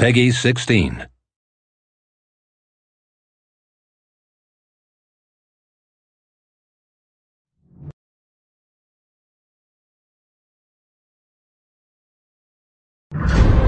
Peggy 16. you